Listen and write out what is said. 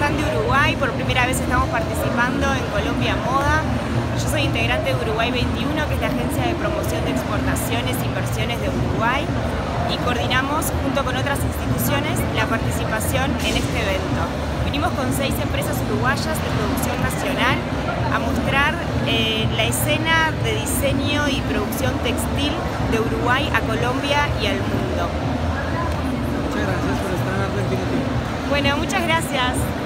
stand de Uruguay, por primera vez estamos participando en Colombia Moda. Yo soy integrante de Uruguay 21, que es la agencia de promoción de exportaciones e inversiones de Uruguay, y coordinamos junto con otras instituciones la participación en este evento. Vinimos con seis empresas uruguayas de producción nacional a mostrar eh, la escena de diseño y producción textil de Uruguay a Colombia y al mundo. Muchas gracias por estar en Argentina. Bueno, muchas gracias.